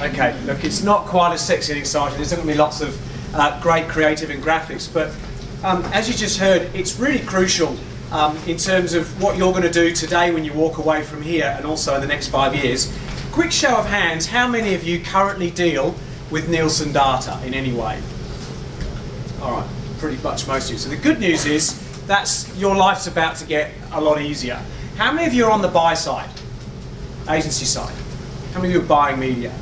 Okay, look, it's not quite as sexy and exciting. There's going to be lots of uh, great creative and graphics, but um, as you just heard, it's really crucial um, in terms of what you're going to do today when you walk away from here and also in the next five years. Quick show of hands, how many of you currently deal with Nielsen data in any way? All right, pretty much most of you. So the good news is that's your life's about to get a lot easier. How many of you are on the buy side, agency side? How many of you are buying media?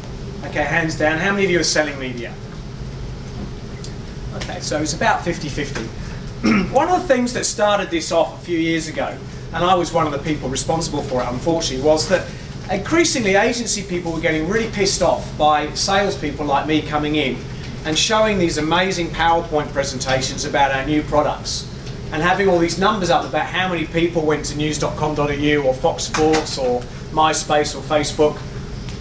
Okay, hands down. How many of you are selling media? Okay, so it's about 50-50. one of the things that started this off a few years ago, and I was one of the people responsible for it, unfortunately, was that increasingly agency people were getting really pissed off by salespeople like me coming in and showing these amazing PowerPoint presentations about our new products and having all these numbers up about how many people went to news.com.au or Fox Sports or MySpace or Facebook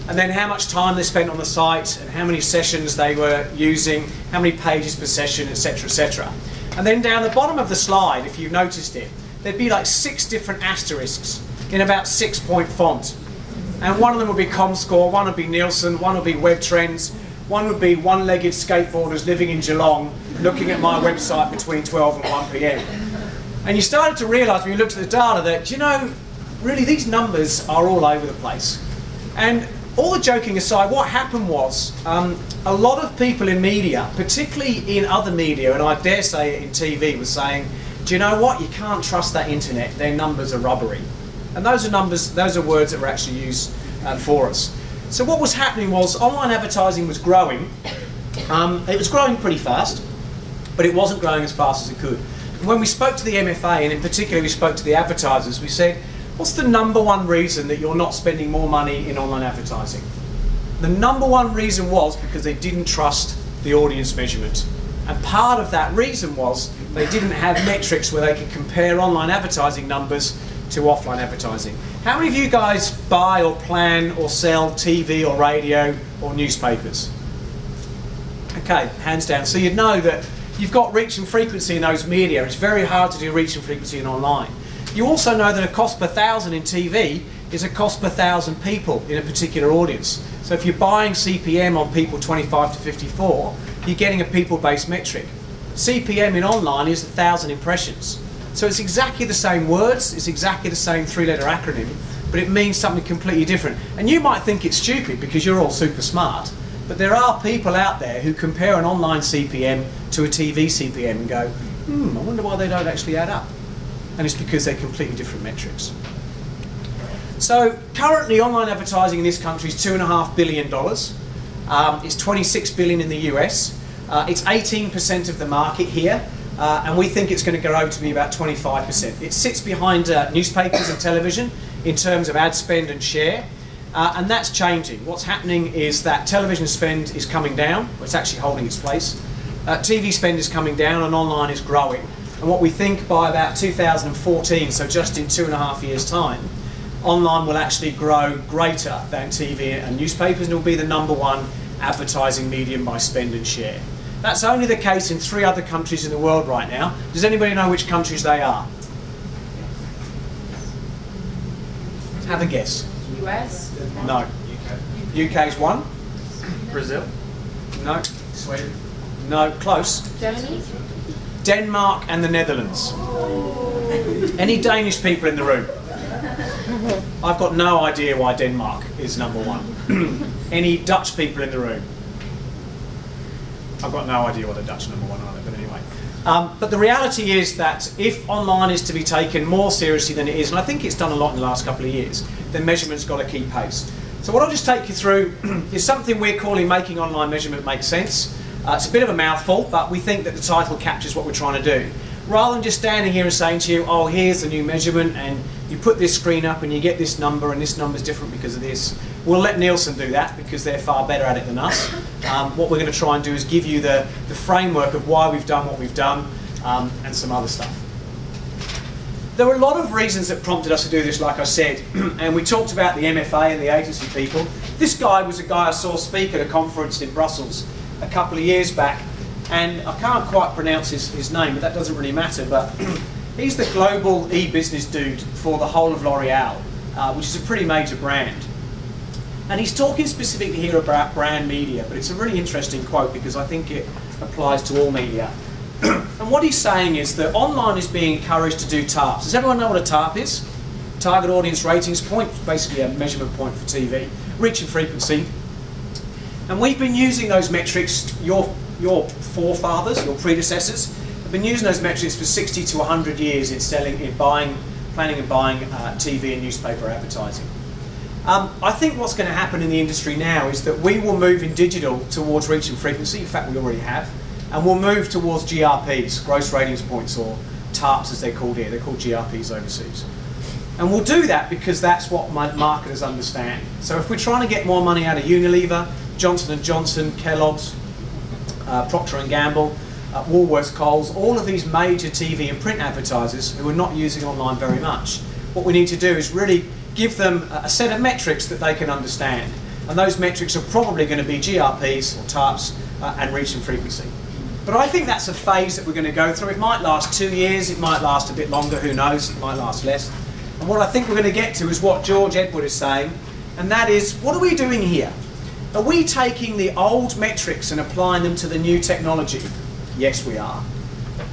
and then how much time they spent on the site and how many sessions they were using, how many pages per session, etc, etc. And then down the bottom of the slide, if you've noticed it, there'd be like six different asterisks in about six point font. And one of them would be ComScore, one would be Nielsen, one would be Web Trends, one would be one-legged skateboarders living in Geelong looking at my website between 12 and 1 p.m. And you started to realise when you looked at the data that, you know, really these numbers are all over the place. And all the joking aside, what happened was um, a lot of people in media, particularly in other media, and I dare say in TV, were saying, do you know what? You can't trust that internet. Their numbers are rubbery. And those are numbers, those are words that were actually used uh, for us. So what was happening was online advertising was growing. Um, it was growing pretty fast, but it wasn't growing as fast as it could. When we spoke to the MFA, and in particular we spoke to the advertisers, we said, what's the number one reason that you're not spending more money in online advertising? The number one reason was because they didn't trust the audience measurement. And part of that reason was they didn't have metrics where they could compare online advertising numbers to offline advertising. How many of you guys buy or plan or sell TV or radio or newspapers? Okay, hands down. So you'd know that you've got reach and frequency in those media. It's very hard to do reach and frequency in online. You also know that a cost per thousand in TV is a cost per thousand people in a particular audience. So if you're buying CPM on people 25 to 54, you're getting a people-based metric. CPM in online is a thousand impressions. So it's exactly the same words, it's exactly the same three-letter acronym, but it means something completely different. And you might think it's stupid because you're all super smart, but there are people out there who compare an online CPM to a TV CPM and go, hmm, I wonder why they don't actually add up. And it's because they're completely different metrics. So currently online advertising in this country is $2.5 billion. Um, it's 26 billion in the US. Uh, it's 18% of the market here. Uh, and we think it's going to grow to be about 25%. It sits behind uh, newspapers and television in terms of ad spend and share, uh, and that's changing. What's happening is that television spend is coming down, it's actually holding its place. Uh, TV spend is coming down and online is growing. And what we think by about 2014, so just in two and a half years' time, online will actually grow greater than TV and newspapers and will be the number one advertising medium by spend and share. That's only the case in three other countries in the world right now. Does anybody know which countries they are? Have a guess. US? No. UK is one. Brazil? No. Sweden? No. Close. Germany? Denmark and the Netherlands. Any Danish people in the room? I've got no idea why Denmark is number one. Any Dutch people in the room? I've got no idea what the Dutch number one are, but anyway. Um, but the reality is that if online is to be taken more seriously than it is, and I think it's done a lot in the last couple of years, then measurement's got to keep pace. So what I'll just take you through is something we're calling making online measurement make sense. Uh, it's a bit of a mouthful, but we think that the title captures what we're trying to do. Rather than just standing here and saying to you, oh, here's the new measurement, and you put this screen up and you get this number, and this number's different because of this. We'll let Nielsen do that because they're far better at it than us. Um, what we're going to try and do is give you the, the framework of why we've done what we've done um, and some other stuff. There were a lot of reasons that prompted us to do this, like I said, and we talked about the MFA and the agency people. This guy was a guy I saw speak at a conference in Brussels a couple of years back, and I can't quite pronounce his, his name, but that doesn't really matter. But he's the global e-business dude for the whole of L'Oreal, uh, which is a pretty major brand. And he's talking specifically here about brand media, but it's a really interesting quote because I think it applies to all media. and what he's saying is that online is being encouraged to do TARPs. Does everyone know what a TARP is? Target Audience Ratings Point, basically a measurement point for TV. Reach and frequency. And we've been using those metrics, your, your forefathers, your predecessors, have been using those metrics for 60 to 100 years in selling, in buying, planning and buying uh, TV and newspaper advertising. Um, I think what's going to happen in the industry now is that we will move in digital towards reach and frequency. In fact, we already have. And we'll move towards GRPs, gross ratings points, or TARPs as they're called here. They're called GRPs overseas. And we'll do that because that's what marketers understand. So if we're trying to get more money out of Unilever, Johnson & Johnson, Kellogg's, uh, Procter & Gamble, uh, Woolworths, Coles, all of these major TV and print advertisers who are not using online very much, what we need to do is really give them a set of metrics that they can understand. And those metrics are probably going to be GRPs or TARPs uh, and reach and frequency. But I think that's a phase that we're going to go through. It might last two years, it might last a bit longer, who knows, it might last less. And what I think we're going to get to is what George Edward is saying, and that is, what are we doing here? Are we taking the old metrics and applying them to the new technology? Yes, we are.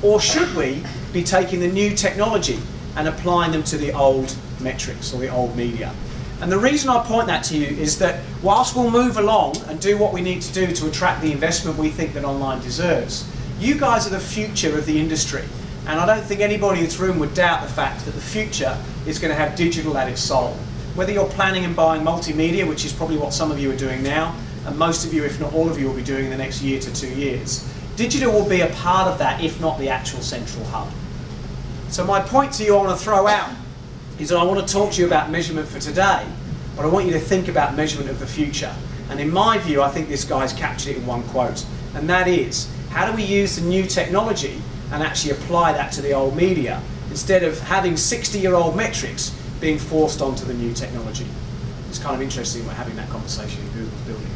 Or should we be taking the new technology and applying them to the old metrics or the old media? And the reason I point that to you is that whilst we'll move along and do what we need to do to attract the investment we think that online deserves, you guys are the future of the industry. And I don't think anybody in this room would doubt the fact that the future is going to have digital at its soul. Whether you're planning and buying multimedia, which is probably what some of you are doing now, and most of you, if not all of you, will be doing in the next year to two years, digital will be a part of that, if not the actual central hub. So my point to you I want to throw out is that I want to talk to you about measurement for today, but I want you to think about measurement of the future. And in my view, I think this guy's captured it in one quote, and that is, how do we use the new technology and actually apply that to the old media instead of having 60-year-old metrics being forced onto the new technology. It's kind of interesting we're having that conversation in Google's building.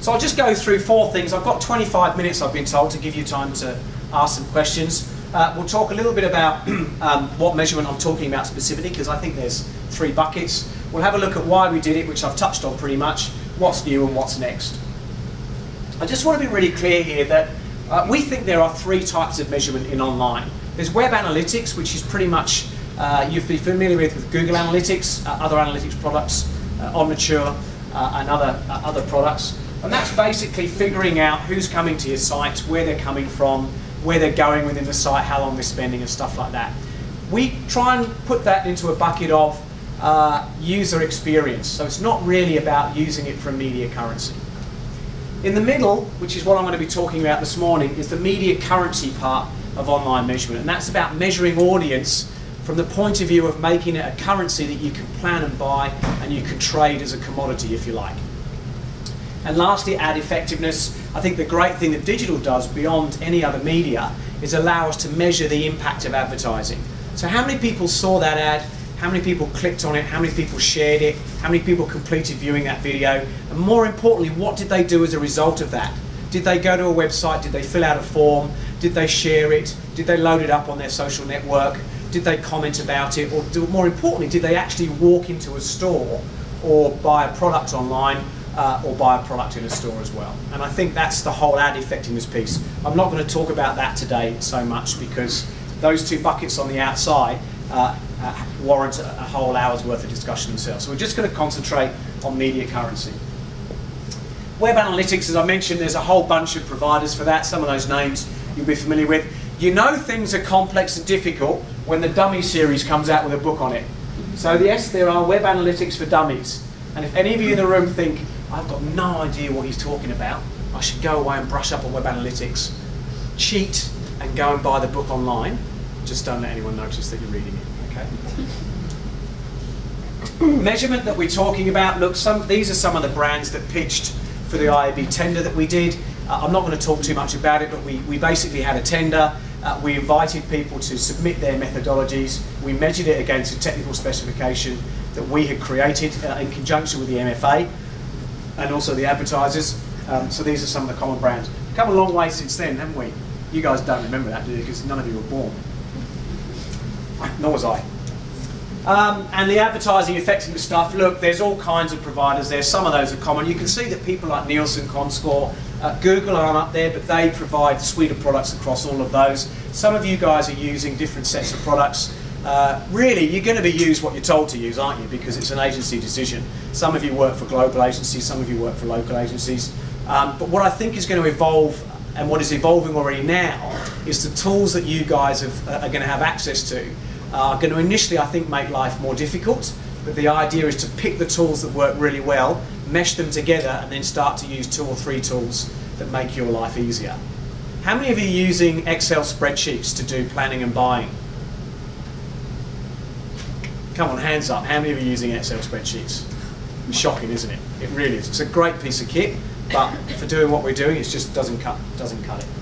So I'll just go through four things. I've got 25 minutes, I've been told, to give you time to ask some questions. Uh, we'll talk a little bit about um, what measurement I'm talking about specifically, because I think there's three buckets. We'll have a look at why we did it, which I've touched on pretty much, what's new and what's next. I just want to be really clear here that uh, we think there are three types of measurement in online. There's web analytics, which is pretty much, uh, you'd be familiar with, with Google Analytics, uh, other analytics products, uh, Omniture, uh, and other, uh, other products. And that's basically figuring out who's coming to your site, where they're coming from, where they're going within the site, how long they're spending, and stuff like that. We try and put that into a bucket of user experience. So it's not really about using it for media currency. In the middle, which is what I'm going to be talking about this morning, is the media currency part of online measurement. And that's about measuring audience from the point of view of making it a currency that you can plan and buy and you can trade as a commodity, if you like. And lastly, ad effectiveness. I think the great thing that digital does beyond any other media is allow us to measure the impact of advertising. So how many people saw that ad? how many people clicked on it, how many people shared it, how many people completed viewing that video, and more importantly, what did they do as a result of that? Did they go to a website? Did they fill out a form? Did they share it? Did they load it up on their social network? Did they comment about it? Or do, more importantly, did they actually walk into a store or buy a product online uh, or buy a product in a store as well? And I think that's the whole ad effectiveness piece. I'm not going to talk about that today so much because those two buckets on the outside uh, uh, warrant a, a, whole hour's worth of discussion themselves. So we're just going to concentrate on media currency. Web analytics, as I mentioned, there's a whole bunch of providers for that. Some of those names you'll be familiar with. You know things are complex and difficult when the Dummy series comes out with a book on it. So yes, there are web analytics for dummies. And if any of you in the room think, I've got no idea what he's talking about, I should go away and brush up on web analytics, cheat and go and buy the book online, just don't let anyone notice that you're reading it. Okay. Measurement that we're talking about, look, some, these are some of the brands that pitched for the IAB tender that we did. Uh, I'm not going to talk too much about it, but we, we basically had a tender. Uh, we invited people to submit their methodologies. We measured it against a technical specification that we had created uh, in conjunction with the MFA and also the advertisers. Um, so these are some of the common brands. Come a long way since then, haven't we? You guys don't remember that, do you? Because none of you were born nor was I. Um, and the advertising effectiveness stuff, look, there's all kinds of providers there. Some of those are common. You can see that people like Nielsen, Comscore, uh, Google aren't up there, but they provide a suite of products across all of those. Some of you guys are using different sets of products. Uh, really, you're going to be used what you're told to use, aren't you? Because it's an agency decision. Some of you work for global agencies, some of you work for local agencies. Um, but what I think is going to evolve, and what is evolving already now, is the tools that you guys have, uh, are going to have access to are going to initially, I think, make life more difficult. But the idea is to pick the tools that work really well, mesh them together, and then start to use two or three tools that make your life easier. How many of you are using Excel spreadsheets to do planning and buying? Come on, hands up. How many of you are using Excel spreadsheets? Shocking, isn't it? It really is. It's a great piece of kit, but for doing what we're doing, it just doesn't cut, doesn't cut it.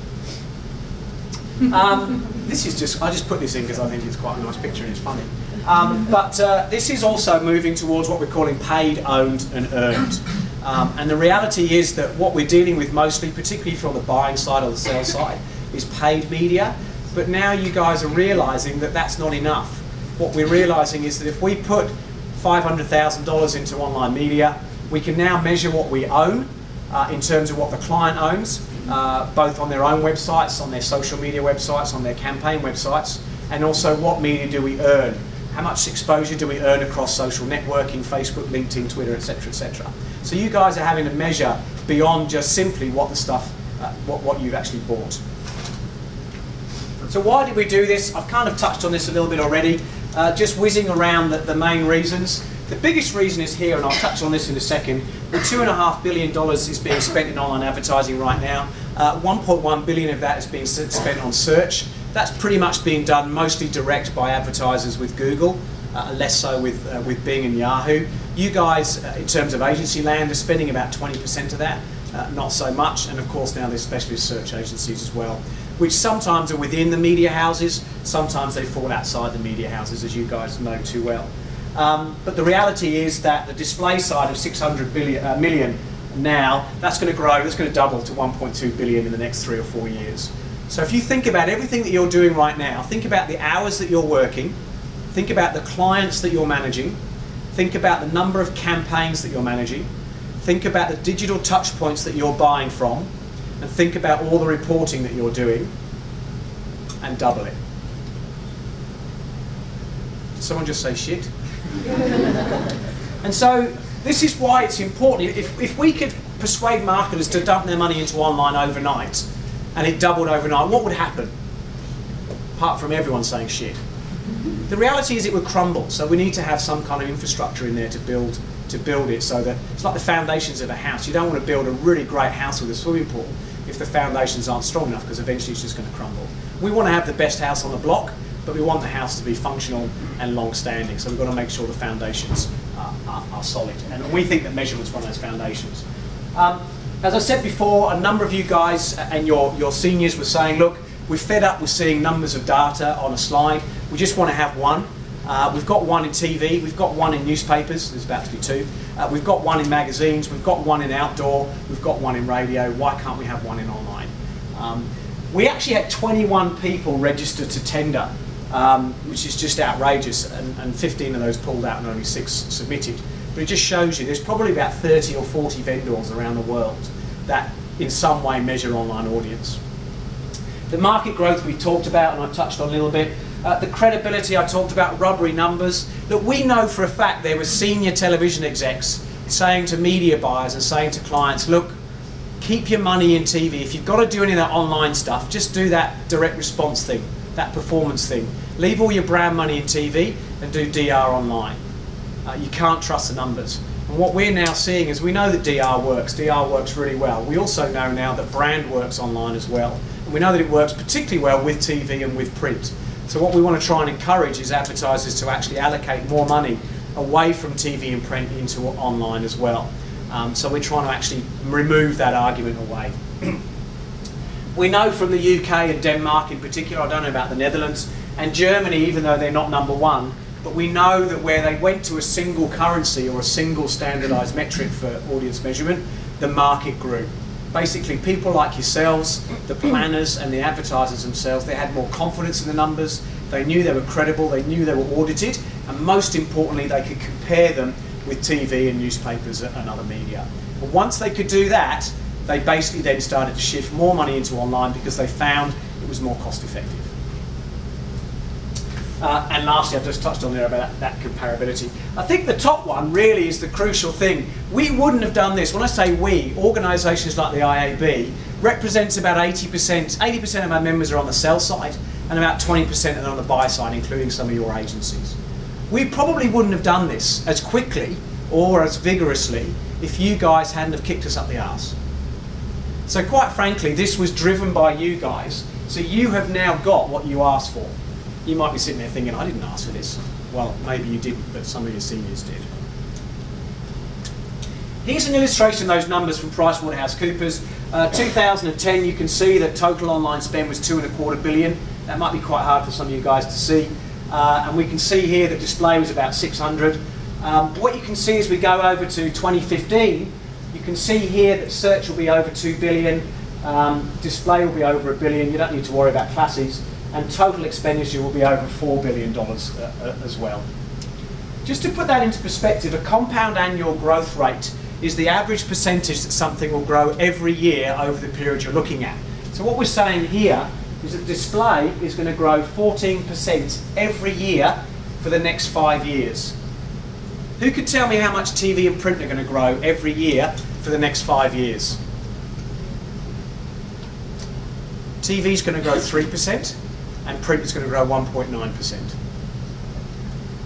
Um, this is just, I just put this in because I think it's quite a nice picture and it's funny. Um, but uh, this is also moving towards what we're calling paid, owned and earned. Um, and the reality is that what we're dealing with mostly, particularly from the buying side or the sales side, is paid media. But now you guys are realising that that's not enough. What we're realising is that if we put $500,000 into online media, we can now measure what we own uh, in terms of what the client owns, uh, both on their own websites, on their social media websites, on their campaign websites, and also what media do we earn? How much exposure do we earn across social networking, Facebook, LinkedIn, Twitter, etc., etc. So you guys are having to measure beyond just simply what the stuff, uh, what, what you've actually bought. So why did we do this? I've kind of touched on this a little bit already, uh, just whizzing around the, the main reasons. The biggest reason is here, and I'll touch on this in a second. The two and a half billion dollars is being spent in online advertising right now. Uh, 1.1 billion of that is being spent on search. That's pretty much being done mostly direct by advertisers with Google, uh, less so with uh, with Bing and Yahoo. You guys, uh, in terms of agency land, are spending about 20% of that, uh, not so much. And of course, now there's specialist search agencies as well, which sometimes are within the media houses, sometimes they fall outside the media houses, as you guys know too well. Um, but the reality is that the display side of 600 billion, uh, million now, that's going to grow, that's going to double to 1.2 billion in the next three or four years. So if you think about everything that you're doing right now, think about the hours that you're working, think about the clients that you're managing, think about the number of campaigns that you're managing, think about the digital touch points that you're buying from, and think about all the reporting that you're doing, and double it. Did someone just say shit? and so this is why it's important. If, if we could persuade marketers to dump their money into online overnight and it doubled overnight, what would happen? Apart from everyone saying shit. The reality is it would crumble, so we need to have some kind of infrastructure in there to build to build it so that it's like the foundations of a house. You don't want to build a really great house with a swimming pool if the foundations aren't strong enough because eventually it's just going to crumble. We want to have the best house on the block, but we want the house to be functional and long-standing. So we've got to make sure the foundations are, are, are solid. And we think that measurement's one of those foundations. Um, as I said before, a number of you guys and your, your seniors were saying, look, we're fed up with seeing numbers of data on a slide. We just want to have one. Uh, we've got one in TV, we've got one in newspapers, there's about to be two. Uh, we've got one in magazines, we've got one in outdoor, we've got one in radio. Why can't we have one in online? Um, we actually had 21 people register to tender um, which is just outrageous, and, and 15 of those pulled out and only six submitted. But it just shows you there's probably about 30 or 40 vendors around the world that in some way measure online audience. The market growth we talked about, and I touched on a little bit. Uh, the credibility I talked about, rubbery numbers, that we know for a fact there were senior television execs saying to media buyers and saying to clients, look, keep your money in TV. If you've got to do any of that online stuff, just do that direct response thing, that performance thing. Leave all your brand money in TV and do DR online. Uh, you can't trust the numbers. And what we're now seeing is we know that DR works. DR works really well. We also know now that brand works online as well. And we know that it works particularly well with TV and with print. So what we want to try and encourage is advertisers to actually allocate more money away from TV and print into online as well. Um, so we're trying to actually remove that argument away. we know from the UK and Denmark in particular, I don't know about the Netherlands, and Germany, even though they're not number one, but we know that where they went to a single currency or a single standardized metric for audience measurement, the market grew. Basically, people like yourselves, the planners and the advertisers themselves, they had more confidence in the numbers, they knew they were credible, they knew they were audited, and most importantly, they could compare them with TV and newspapers and other media. But once they could do that, they basically then started to shift more money into online because they found it was more cost effective. Uh, and lastly, I've just touched on there about that, that, comparability. I think the top one really is the crucial thing. We wouldn't have done this. When I say we, organisations like the IAB represents about 80%, 80% of our members are on the sell side and about 20% are on the buy side, including some of your agencies. We probably wouldn't have done this as quickly or as vigorously if you guys hadn't have kicked us up the arse. So quite frankly, this was driven by you guys. So you have now got what you asked for. You might be sitting there thinking, I didn't ask for this. Well, maybe you didn't, but some of your seniors did. Here's an illustration of those numbers from PricewaterhouseCoopers. Uh, 2010, you can see that total online spend was two and a quarter billion. That might be quite hard for some of you guys to see. Uh, and we can see here that display was about 600. Um, what you can see as we go over to 2015, you can see here that search will be over 2 billion, um, display will be over a billion, you don't need to worry about classes, and total expenditure will be over $4 billion uh, uh, as well. Just to put that into perspective, a compound annual growth rate is the average percentage that something will grow every year over the period you're looking at. So what we're saying here is that display is going to grow 14% every year for the next five years. Who could tell me how much TV and print are going to grow every year for the next five years? TV is going to grow 3% and print is going to grow 1.9%.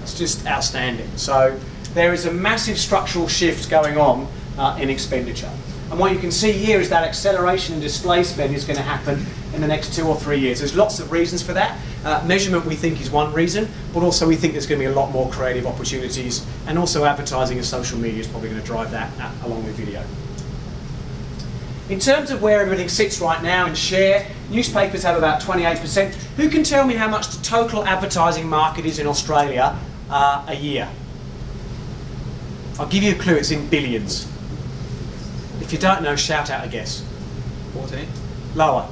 It's just outstanding. So there is a massive structural shift going on uh, in expenditure. And what you can see here is that acceleration in display spend is going to happen in the next two or three years. There's lots of reasons for that. Uh, measurement we think is one reason, but also we think there's going to be a lot more creative opportunities and also advertising and social media is probably going to drive that uh, along with video. In terms of where everything sits right now in share, newspapers have about 28%. Who can tell me how much the total advertising market is in Australia uh, a year? I'll give you a clue, it's in billions. If you don't know, shout out a guess. 14. Lower.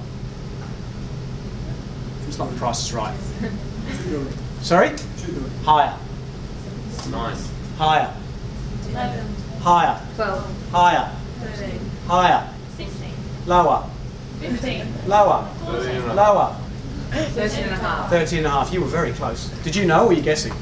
It's not the price is right. Sorry? Higher. Nine. Higher. 11, Higher. 12, Higher. 13, Higher. 16, Lower. 15, Lower. Thirteen and a half. Lower. 13 and a half. 13 and a half. You were very close. Did you know or were you guessing?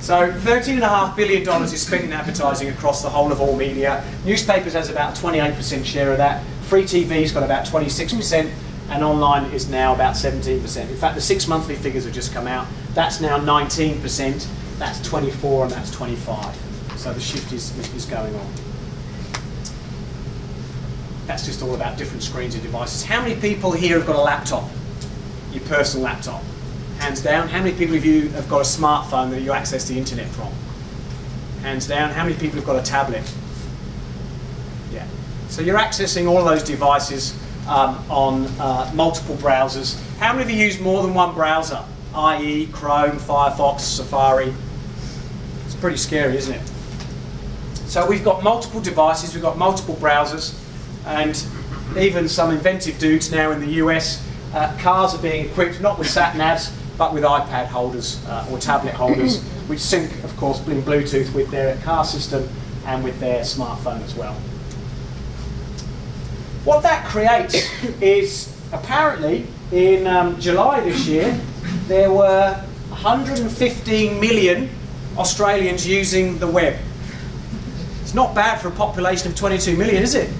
So $13.5 billion is spent in advertising across the whole of all media. Newspapers has about 28% share of that. Free TV's got about 26%, and online is now about 17%. In fact, the six monthly figures have just come out. That's now 19%, that's 24, and that's 25. So the shift is, is going on. That's just all about different screens and devices. How many people here have got a laptop? Your personal laptop? Hands down. How many people of you have got a smartphone that you access the internet from? Hands down. How many people have got a tablet? Yeah. So you're accessing all those devices um, on uh, multiple browsers. How many of you use more than one browser? i.e. Chrome, Firefox, Safari. It's pretty scary, isn't it? So we've got multiple devices, we've got multiple browsers, and even some inventive dudes now in the US, uh, cars are being equipped not with sat navs, but with iPad holders uh, or tablet holders, which sync, of course, in Bluetooth with their car system and with their smartphone as well. What that creates is apparently in um, July this year, there were 115 million Australians using the web. It's not bad for a population of 22 million, is it?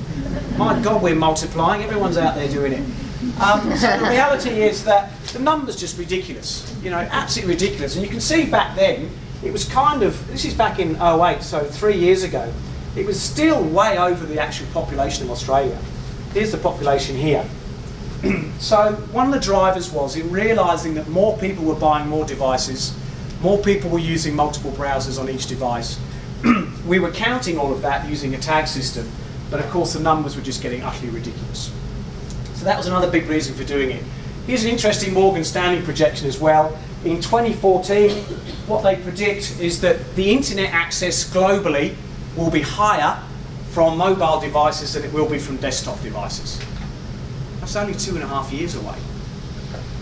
My God, we're multiplying. Everyone's out there doing it. Um, so the reality is that the number's just ridiculous. You know, absolutely ridiculous. And you can see back then, it was kind of, this is back in 08, so three years ago, it was still way over the actual population of Australia. Here's the population here. so one of the drivers was in realising that more people were buying more devices, more people were using multiple browsers on each device. we were counting all of that using a tag system, but of course the numbers were just getting utterly ridiculous. So that was another big reason for doing it. Here's an interesting Morgan Stanley projection as well. In 2014, what they predict is that the internet access globally will be higher from mobile devices than it will be from desktop devices. That's only two and a half years away.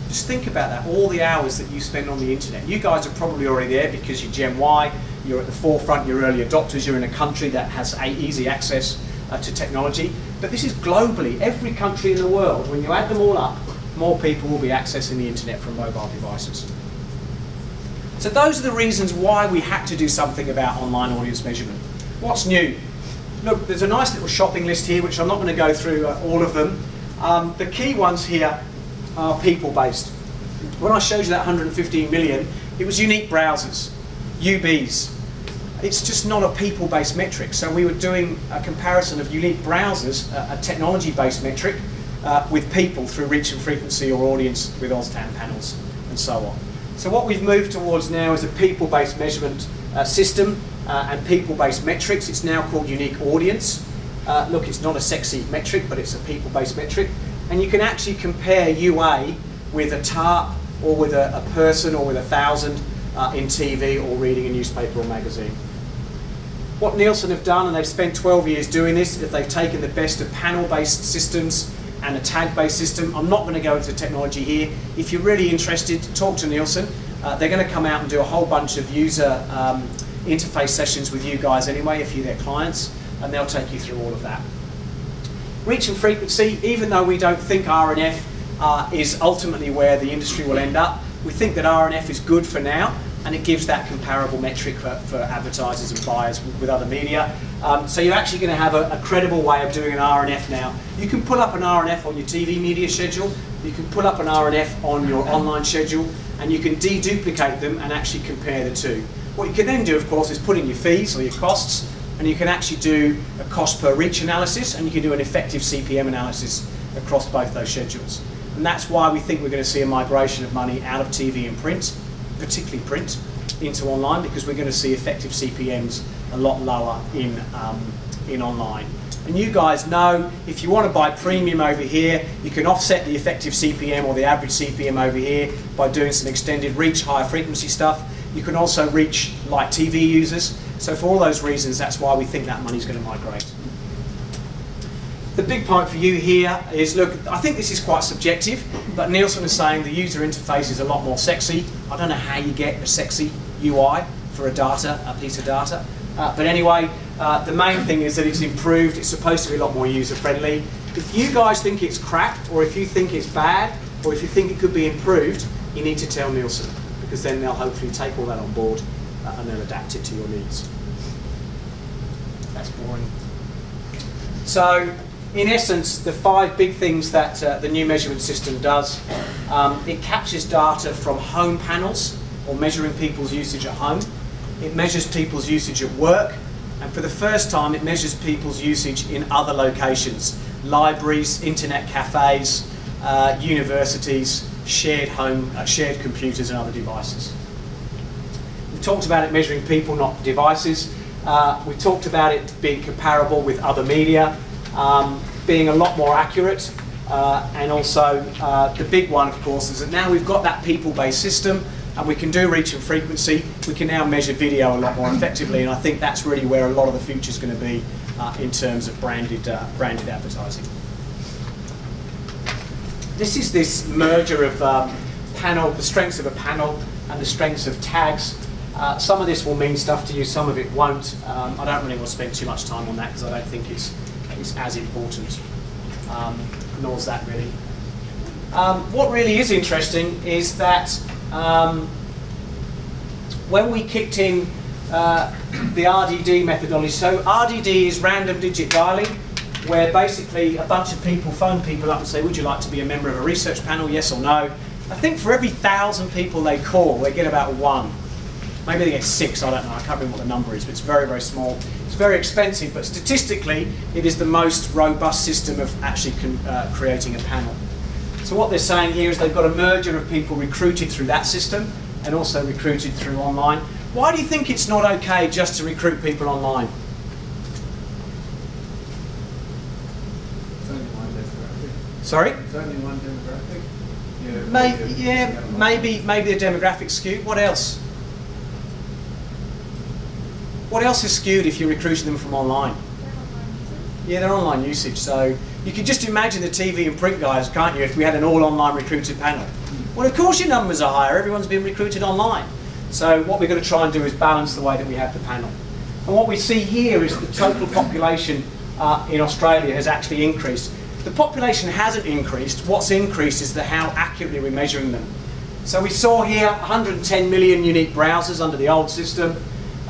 Just think about that, all the hours that you spend on the internet. You guys are probably already there because you're Gen Y, you're at the forefront, you're early adopters, you're in a country that has easy access uh, to technology. But this is globally, every country in the world, when you add them all up, more people will be accessing the internet from mobile devices. So those are the reasons why we had to do something about online audience measurement. What's new? Look, there's a nice little shopping list here, which I'm not going to go through uh, all of them. Um, the key ones here are people-based. When I showed you that 115 million, it was unique browsers, UBs. It's just not a people-based metric. So we were doing a comparison of unique browsers, a, a technology-based metric, uh, with people through reach and frequency or audience with OzTAM panels and so on. So what we've moved towards now is a people-based measurement uh, system uh, and people-based metrics. It's now called unique audience. Uh, look, it's not a sexy metric, but it's a people-based metric. And you can actually compare UA with a TARP or with a, a person or with a thousand uh, in TV or reading a newspaper or magazine. What Nielsen have done, and they've spent 12 years doing this, is they've taken the best of panel-based systems and a tag-based system. I'm not going to go into technology here. If you're really interested, talk to Nielsen. Uh, they're going to come out and do a whole bunch of user um, interface sessions with you guys anyway, if you're their clients, and they'll take you through all of that. Reach and frequency, even though we don't think RNF uh, is ultimately where the industry will end up, we think that RNF is good for now, and it gives that comparable metric for, for advertisers and buyers with, with other media. Um, so you're actually going to have a, a, credible way of doing an RNF now. You can pull up an RNF on your TV media schedule, you can pull up an RNF on your online schedule, and you can deduplicate them and actually compare the two. What you can then do, of course, is put in your fees or your costs, and you can actually do a cost per reach analysis, and you can do an effective CPM analysis across both those schedules. And that's why we think we're going to see a migration of money out of TV and print particularly print, into online because we're going to see effective CPMs a lot lower in, um, in online. And you guys know if you want to buy premium over here, you can offset the effective CPM or the average CPM over here by doing some extended reach, higher frequency stuff. You can also reach light TV users. So for all those reasons, that's why we think that money's going to migrate. The big point for you here is, look, I think this is quite subjective, but Nielsen is saying the user interface is a lot more sexy. I don't know how you get a sexy UI for a data, a piece of data. Uh, but anyway, uh, the main thing is that it's improved. It's supposed to be a lot more user-friendly. If you guys think it's crap, or if you think it's bad, or if you think it could be improved, you need to tell Nielsen, because then they'll hopefully take all that on board uh, and they'll adapt it to your needs. That's boring. So in essence, the five big things that uh, the new measurement system does, um, it captures data from home panels, or measuring people's usage at home. It measures people's usage at work, and for the first time, it measures people's usage in other locations, libraries, internet cafes, uh, universities, shared home, uh, shared computers and other devices. We've talked about it measuring people, not devices. Uh, we talked about it being comparable with other media um, being a lot more accurate. Uh, and also uh, the big one, of course, is that now we've got that people-based system and we can do reach and frequency. We can now measure video a lot more effectively, and I think that's really where a lot of the future is going to be uh, in terms of branded, uh, branded advertising. This is this merger of um, panel, the strengths of a panel and the strengths of tags. Uh, some of this will mean stuff to you, some of it won't. Um, I don't really want to spend too much time on that because I don't think it's is as important, um, is that really. Um, what really is interesting is that um, when we kicked in uh, the RDD methodology, so RDD is random digit dialing, where basically a bunch of people phone people up and say, would you like to be a member of a research panel, yes or no? I think for every thousand people they call, they get about one. Maybe they get six, I don't know, I can't remember what the number is, but it's very, very small very expensive, but statistically, it is the most robust system of actually uh, creating a panel. So what they're saying here is they've got a merger of people recruited through that system and also recruited through online. Why do you think it's not okay just to recruit people online? Sorry? It's only one demographic. Yeah, maybe, yeah, maybe, maybe the demographic skew. What else? What else is skewed if you're recruiting them from online? Yeah, their online usage. So you can just imagine the TV and print guys, can't you, if we had an all online recruited panel. Well, of course your numbers are higher. Everyone's been recruited online. So what we're going to try and do is balance the way that we have the panel. And what we see here is the total population uh, in Australia has actually increased. The population hasn't increased. What's increased is the how accurately we're measuring them. So we saw here 110 million unique browsers under the old system.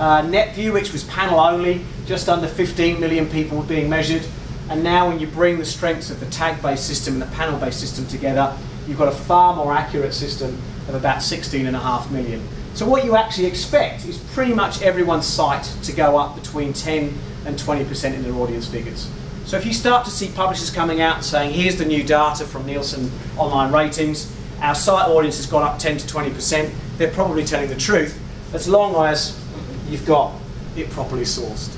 Uh, NetView, which was panel only, just under 15 million people were being measured. And now when you bring the strengths of the tag-based system and the panel-based system together, you've got a far more accurate system of about 16.5 million. So what you actually expect is pretty much everyone's site to go up between 10 and 20% in their audience figures. So if you start to see publishers coming out saying, here's the new data from Nielsen online ratings, our site audience has gone up 10 to 20%, they're probably telling the truth, as long as you've got it properly sourced.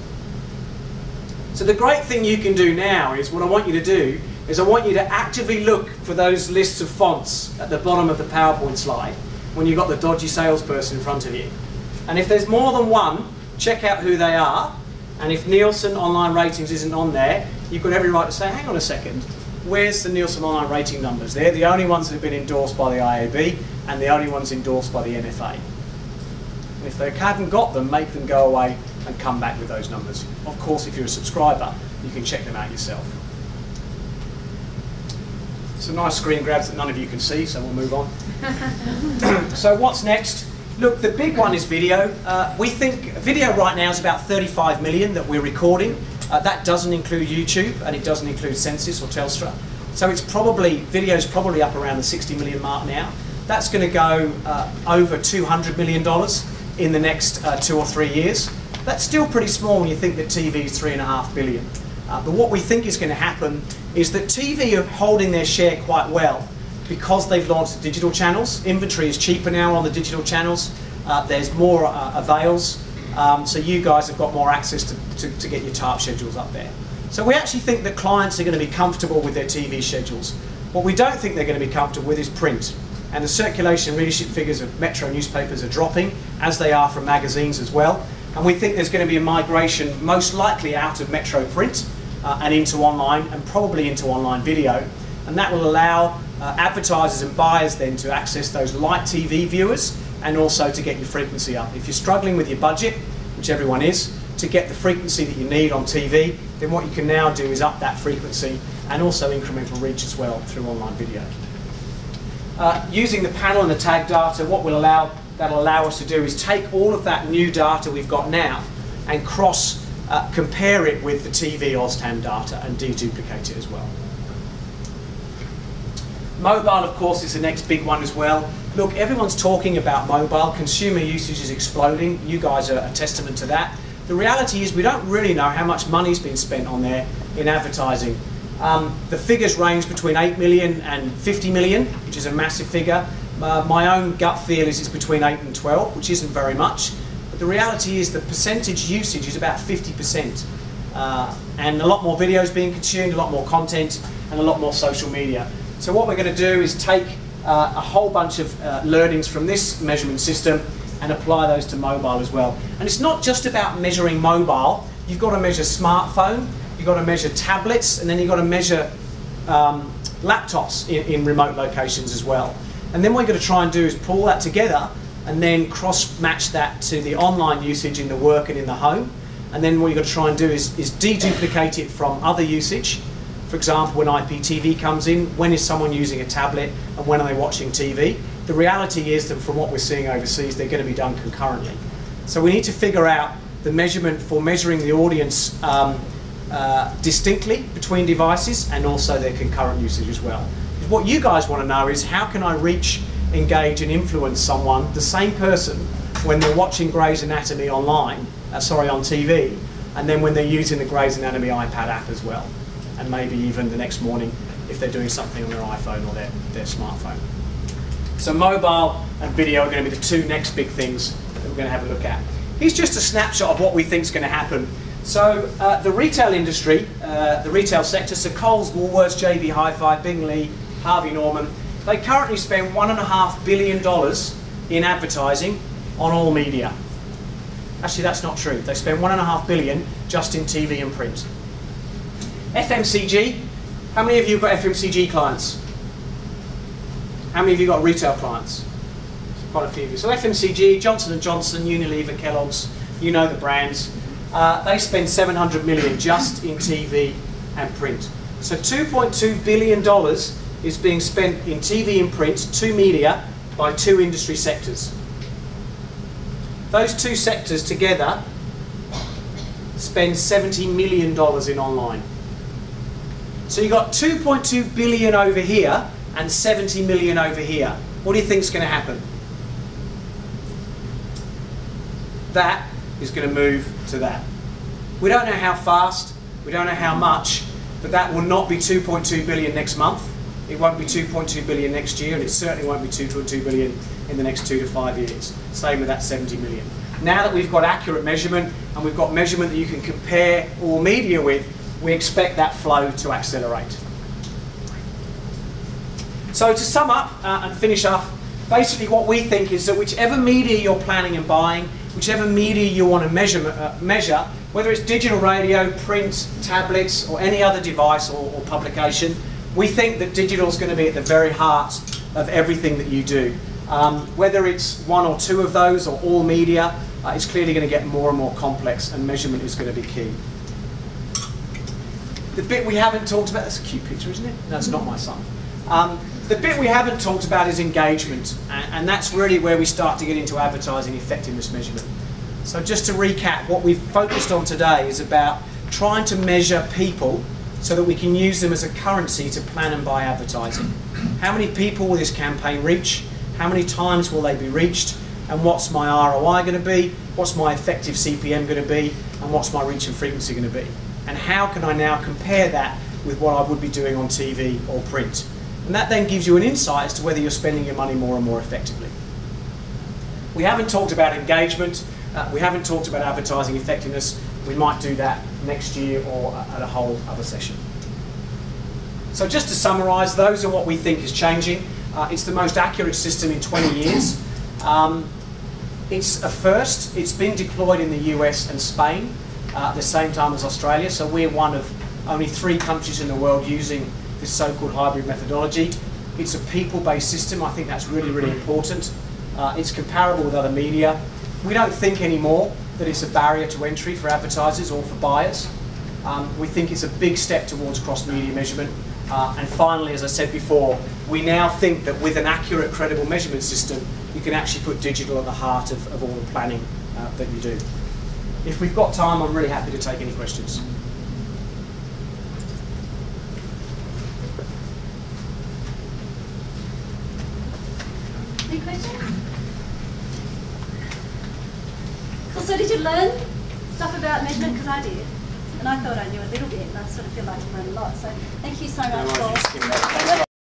So the great thing you can do now is what I want you to do is I want you to actively look for those lists of fonts at the bottom of the PowerPoint slide when you've got the dodgy salesperson in front of you. And if there's more than one, check out who they are. And if Nielsen online ratings isn't on there, you've got every right to say, hang on a second, where's the Nielsen online rating numbers? They're the only ones that have been endorsed by the IAB and the only ones endorsed by the MFA. And if they haven't got them, make them go away and come back with those numbers. Of course, if you're a subscriber, you can check them out yourself. Some nice screen grabs that none of you can see, so we'll move on. so what's next? Look, the big one is video. Uh, we think video right now is about 35 million that we're recording. Uh, that doesn't include YouTube and it doesn't include Sensis or Telstra. So it's probably, video is probably up around the 60 million mark now. That's going to go uh, over $200 million in the next uh, two or three years. That's still pretty small when you think that TV is three and a half billion. Uh, but what we think is going to happen is that TV are holding their share quite well because they've launched digital channels. Inventory is cheaper now on the digital channels. Uh, there's more uh, avails. Um, so you guys have got more access to, to, to get your TARP schedules up there. So we actually think that clients are going to be comfortable with their TV schedules. What we don't think they're going to be comfortable with is print. And the circulation readership figures of Metro newspapers are dropping, as they are from magazines as well. And we think there's going to be a migration most likely out of Metro print uh, and into online and probably into online video. And that will allow uh, advertisers and buyers then to access those light TV viewers and also to get your frequency up. If you're struggling with your budget, which everyone is, to get the frequency that you need on TV, then what you can now do is up that frequency and also incremental reach as well through online video. Uh, using the panel and the tag data, what will allow that'll allow us to do is take all of that new data we've got now and cross uh, compare it with the TV OzTAM data and deduplicate it as well. Mobile, of course, is the next big one as well. Look, everyone's talking about mobile. Consumer usage is exploding. You guys are a testament to that. The reality is we don't really know how much money's been spent on there in advertising. Um, the figures range between 8 million and 50 million, which is a massive figure. Uh, my own gut feel is it's between 8 and 12, which isn't very much. But the reality is the percentage usage is about 50%. Uh, and a lot more videos being consumed, a lot more content, and a lot more social media. So what we're going to do is take uh, a whole bunch of uh, learnings from this measurement system and apply those to mobile as well. And it's not just about measuring mobile. You've got to measure smartphone, you've got to measure tablets, and then you've got to measure um, laptops in, in remote locations as well. And then what we're going to try and do is pull that together and then cross-match that to the online usage in the work and in the home. And then what you've got to try and do is, is deduplicate it from other usage for example, when IPTV comes in, when is someone using a tablet and when are they watching TV? The reality is that from what we're seeing overseas, they're going to be done concurrently. So we need to figure out the measurement for measuring the audience um, uh, distinctly between devices and also their concurrent usage as well. What you guys want to know is how can I reach, engage and influence someone, the same person, when they're watching Grey's Anatomy online, uh, sorry, on TV, and then when they're using the Grey's Anatomy iPad app as well and maybe even the next morning if they're doing something on their iPhone or their, their smartphone. So mobile and video are going to be the two next big things that we're going to have a look at. Here's just a snapshot of what we think is going to happen. So uh, the retail industry, uh, the retail sector, so Coles, Woolworths, JB Hi-Fi, Bing Harvey Norman, they currently spend $1.5 billion in advertising on all media. Actually, that's not true. They spend 1.5 billion just in TV and print. FMCG. How many of you have got FMCG clients? How many of you got retail clients? Quite a few of you. So FMCG, Johnson & Johnson, Unilever, Kellogg's, you know the brands. Uh, they spend 700 million just in TV and print. So 2.2 billion dollars is being spent in TV and print, two media, by two industry sectors. Those two sectors together spend 70 million dollars in online. So you've got 2.2 billion over here and 70 million over here. What do you think is going to happen? That is going to move to that. We don't know how fast, we don't know how much, but that will not be 2.2 billion next month. It won't be 2.2 billion next year, and it certainly won't be 2.2 billion in the next two to five years. Same with that 70 million. Now that we've got accurate measurement and we've got measurement that you can compare all media with, we expect that flow to accelerate. So to sum up uh, and finish off, basically what we think is that whichever media you're planning and buying, whichever media you want to measure, uh, measure whether it's digital radio, print, tablets, or any other device or, or publication, we think that digital is going to be at the very heart of everything that you do. Um, whether it's one or two of those or all media, uh, it's clearly going to get more and more complex and measurement is going to be key. The bit we haven't talked about, that's a cute picture, isn't it? No, it's not my son. Um, the bit we haven't talked about is engagement, and, and that's really where we start to get into advertising effectiveness measurement. So just to recap, what we've focused on today is about trying to measure people so that we can use them as a currency to plan and buy advertising. How many people will this campaign reach? How many times will they be reached? And what's my ROI going to be? What's my effective CPM going to be? And what's my reach and frequency going to be? And how can I now compare that with what I would be doing on TV or print? And that then gives you an insight as to whether you're spending your money more and more effectively. We haven't talked about engagement. Uh, we haven't talked about advertising effectiveness. We might do that next year or at a whole other session. So just to summarise, those are what we think is changing. Uh, it's the most accurate system in 20 years. Um, it's a first. It's been deployed in the US and Spain uh, at the same time as Australia. So we're one of only three countries in the world using this so-called hybrid methodology. It's a people-based system. I think that's really, really important. Uh, it's comparable with other media. We don't think anymore that it's a barrier to entry for advertisers or for buyers. Um, we think it's a big step towards cross-media measurement. Uh, and finally, as I said before, we now think that with an accurate, credible measurement system, you can actually put digital at the heart of, of all the planning uh, that you do. If we've got time, I'm really happy to take any questions. Any questions? So did you learn stuff about measurement? Because I did. And I thought I knew a little bit, and I sort of feel like I learned a lot. So thank you so much No,